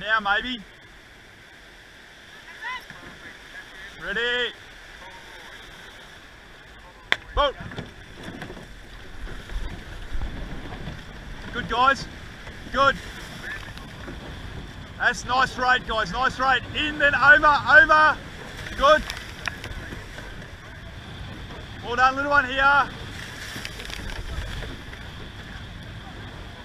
Now maybe. Ready. Boat. Good guys. Good. That's nice rate guys, nice rate. In then over, over. Good. Well done little one here.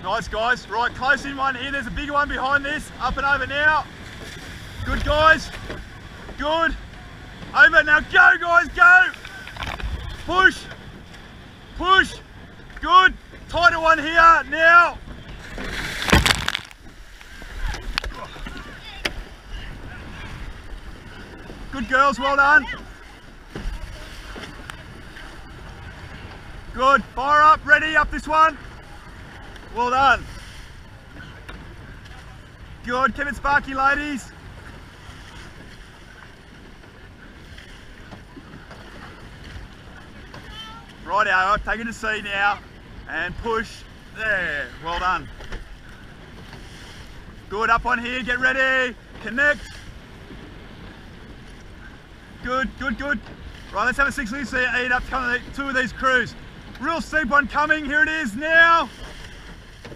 Nice guys. Right, close in one here. There's a bigger one behind this. Up and over now. Good guys. Good. Over now. Go guys, go. Push. Push. Good. Tighter one here now. Good girls, well done. Good. Fire up, ready, up this one. Well done. Good, keep it sparky ladies. Right take it to C now and push there. Well done. Good, up on here, get ready, connect. Good, good, good. Right, let's have a six loose eat up to two of these crews. Real steep one coming, here it is now.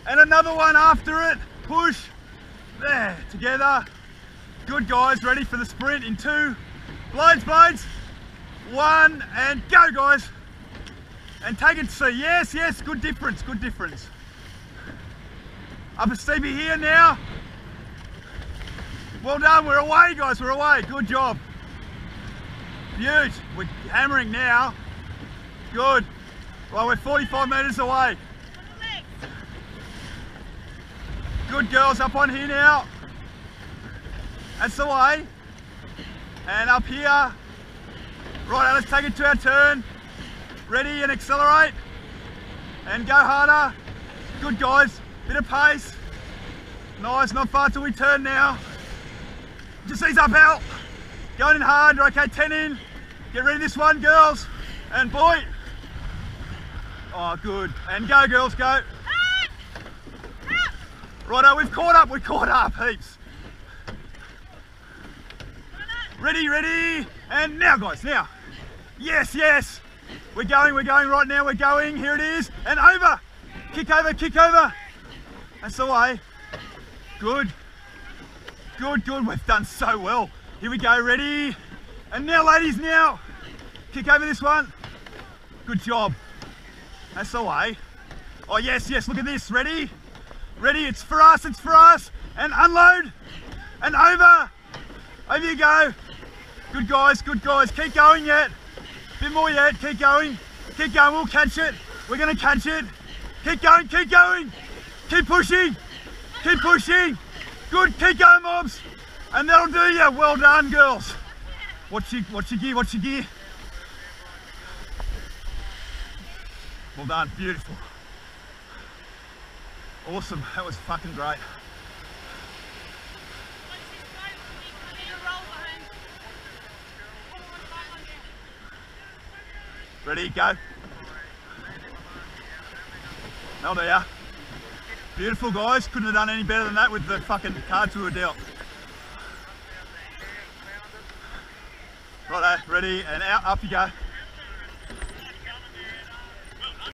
And another one after it. Push. There, together. Good guys, ready for the sprint in two. Blades, blades. One, and go guys. And take it to. Yes, yes, good difference, good difference. Up a steepy here now. Well done, we're away guys, we're away. Good job. Huge. we're hammering now. Good. Well, we're 45 metres away. Girls up on here now. That's the way. And up here. Right, let's take it to our turn. Ready and accelerate. And go harder. Good guys. Bit of pace. Nice, not far till we turn now. Just ease up out. Going in hard, okay, 10 in. Get ready this one, girls. And boy. Oh, good. And go, girls, go. Righto, we've caught up, we've caught up, heaps. Ready, ready, and now guys, now. Yes, yes. We're going, we're going right now, we're going, here it is, and over. Kick over, kick over. That's the way. Good. Good, good, we've done so well. Here we go, ready. And now ladies, now. Kick over this one. Good job. That's the way. Oh yes, yes, look at this, ready? Ready, it's for us, it's for us. And unload. And over. Over you go. Good guys, good guys. Keep going yet. Bit more yet, keep going. Keep going, we'll catch it. We're gonna catch it. Keep going, keep going. Keep pushing. Keep pushing. Good, keep going mobs. And that'll do you. Well done, girls. Watch your, watch your gear, watch your gear. Well done, beautiful. Awesome, that was fucking great. Ready, go. There. Beautiful guys, couldn't have done any better than that with the fucking cards we were dealt. Righto, ready and out, up you go.